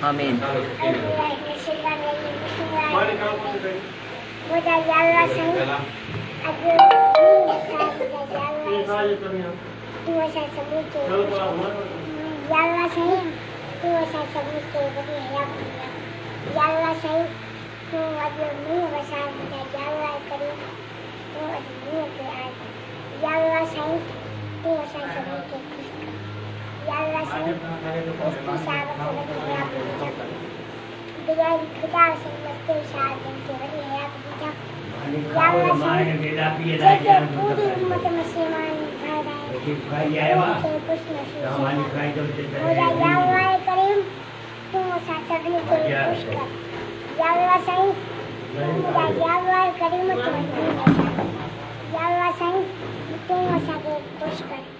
Amin. Mudah Yalla saya tu saya sebut ke. उसकी इशारा को रही है भैया बेटा संगत के इशारे के रही है भैया या मसीह पूरी उम्मत मसीह मान भाई भाई कुछ नसीब भैया या हमारे करीम तू सभी को खुश कर या अल्लाह सही भैया या हमारे करीम तू या अल्लाह सही तू सभी खुश कर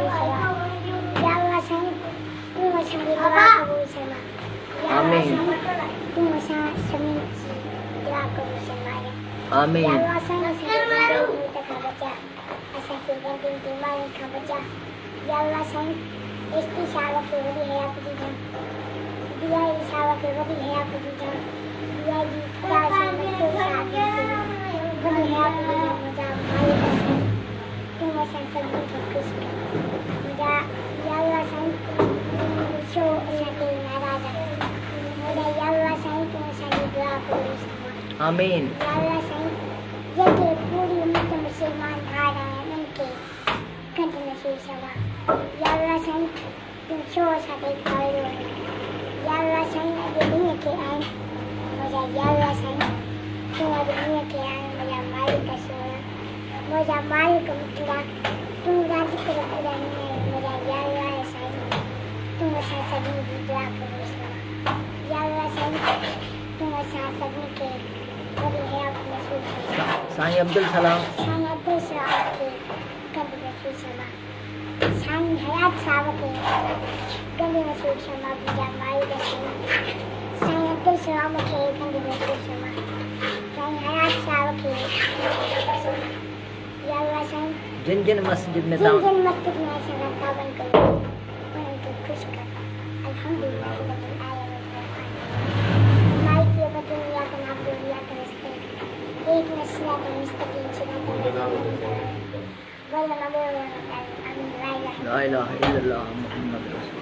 फरमाए या आमीन अल्लाह सही असांखे गंदे खां बचा असांखे गंदे बीमारियुनि खां बचा या अल्लाह सही इश्की साल खे वॾी हयात ॾिजां दिया जी साल खे वॾी हयात ॾिजां दिया जी खुदा सां मिठो साथ ॾिजां वॾी हयात ॾिजां मुंहिंजा मालिक साईं तूं असां सभिनी खे ख़ुशि कर मुंहिंजा या अल्लाह साईं छो असांखे नाराज़ आहे मुंहिंजा या अल्लाह साईं तूं असांजी दुआ कबूल फरमा आमीन या अल्लाह Sai Gente, pur yung mga musulman para nung kay kanta na siya sa wa. Yalla sa yung show sa kay Paulo. Yalla sa yung nagiging niya kay Ang. Moja yalla sa yung फरमा साईं अब्दुल सलाम साईं अब्दुल सलाम खे गंद नसीब शर्मा साईं हयात साहब खे गंद नसीब शर्मा मुंहिंजा माई दसी साईं अब्दुल सलाम खे गंद नसीब शर्मा साईं हयात साहब खे या अल्लाह साईं जिन जिन मस्जिद में जिन तव्हां जिन मस्जिद में असां रकाबन कयो उन्हनि खे ख़ुशि कर अल्हम्दुलिल्लाह रब्बिल आलमीन मालिक यौमिद्दीन इय्याका नअबुदु व इय्याका नस्तईन weakness natin, Mr. Pinchy natin. Wala na mo, ang laila. La ilaha illallah, Muhammad Rasul.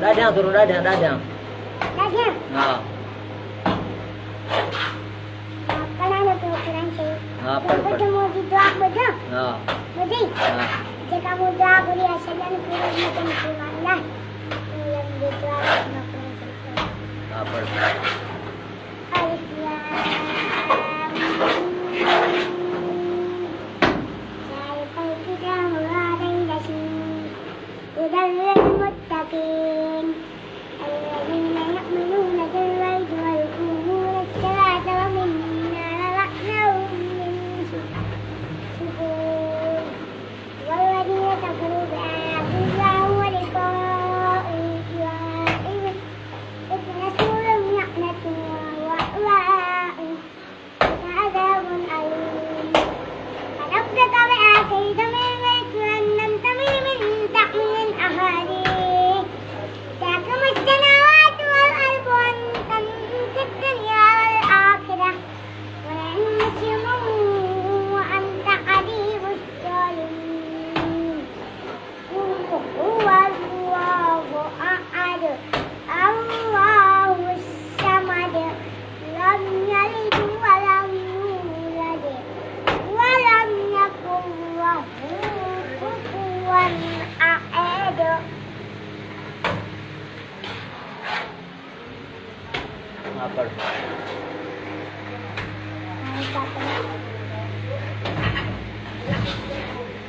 Dadang, turun dadang, dadang. Dadang. Nah. Kan ada pengukuran sih. Nah, apa? Ketemu di dua bedang. Nah. Beding. Nah. Jika kamu dua beri asalnya, kamu akan pulang lah. Yang di dua pढ़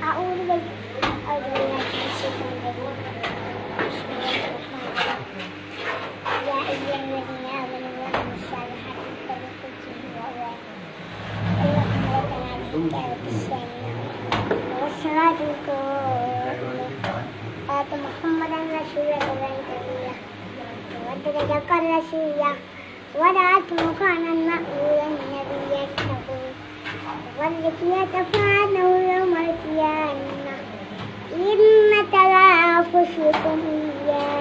أعوذ بالله أعوذ بالله من الشيطان الرجيم بسم الله ودعت مكانا مأمورا النبي يستقول والفتية فعله يوم القيامة. إن ترى أنفسكم إياه